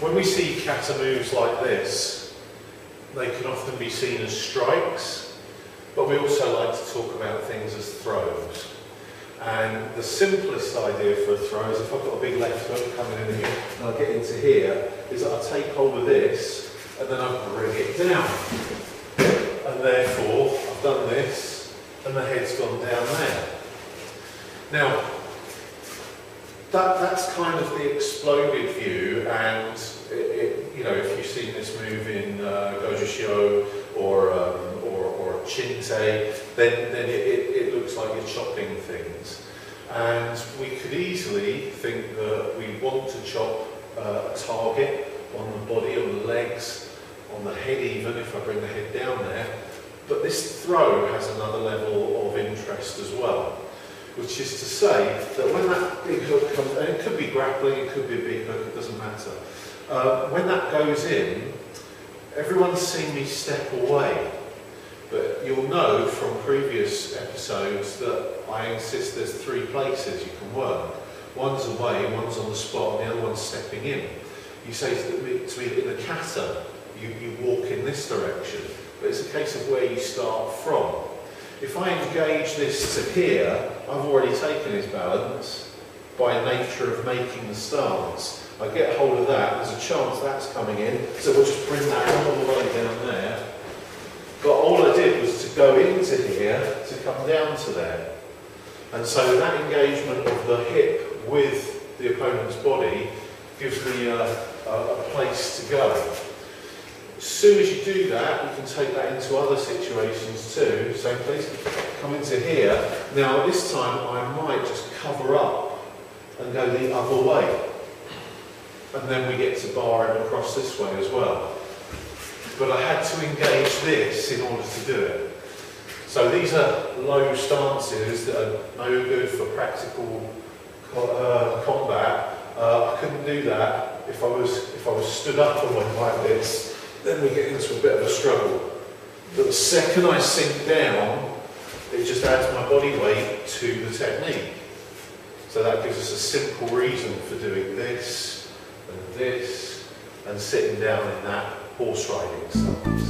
When we see kata moves like this, they can often be seen as strikes, but we also like to talk about things as throws. And the simplest idea for a throw is if I've got a big left hook coming in here and I get into here, is that I take hold of this and then I bring it down. And therefore, I've done this and the head's gone down there. Now, that, that's kind of the exploded view and it, it, you know, if you've seen this move in uh, Gojushiho or, um, or, or Chinte, then, then it, it, it looks like you're chopping things. And we could easily think that we want to chop uh, a target on the body, on the legs, on the head even, if I bring the head down there. But this throw has another level of interest as well which is to say that when that big hook comes, and it could be grappling, it could be a big hook, it doesn't matter. Uh, when that goes in, everyone's seen me step away. But you'll know from previous episodes that I insist there's three places you can work. One's away, one's on the spot, and the other one's stepping in. You say to me, to me in a kata, you, you walk in this direction, but it's a case of where you start from. If I engage this to here, I've already taken his balance by nature of making the stance. I get hold of that, there's a chance that's coming in, so we'll just bring that all the way down there. But all I did was to go into here to come down to there. And so that engagement of the hip with the opponent's body gives me a, a, a place to go. As soon as you do that, you can take that into other situations too. So please come into here. Now this time I might just cover up and go the other way. And then we get to bar him across this way as well. But I had to engage this in order to do it. So these are low stances that are no good for practical uh, combat. Uh, I couldn't do that if I was if I was stood up and went like this we get into a bit of a struggle. But the second I sink down, it just adds my body weight to the technique. So that gives us a simple reason for doing this and this and sitting down in that horse riding stance.